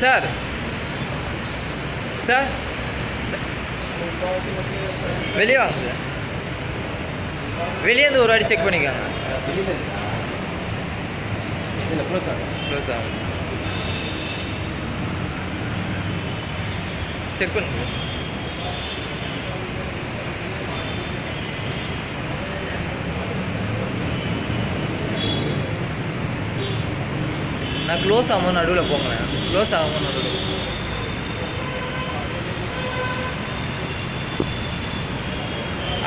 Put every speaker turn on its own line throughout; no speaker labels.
Sir sir வெளியே வாங்க sir வெளியே இருந்து ஒரு வாட்டி செக் பண்ணிக்கோங்க.
இல்லை
க்ளோஸ் ஆகும் செக் பண்ணுங்க. நான் க்ளோஸ் ஆகும் நடுவில் போங்களேன். க்ளோஸ் ஆகும் நடுவில்.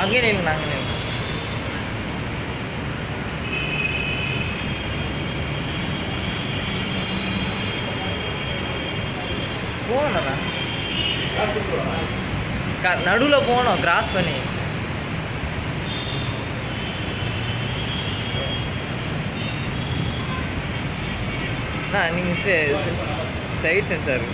அங்கேயே நில்லுங்க நாங்கள் நில்லுங்க. போகணுண்ணா க நடுவில் போகணும் கிராஸ் பண்ணி. அண்ணா நீங்கள் சைட் சென்சார்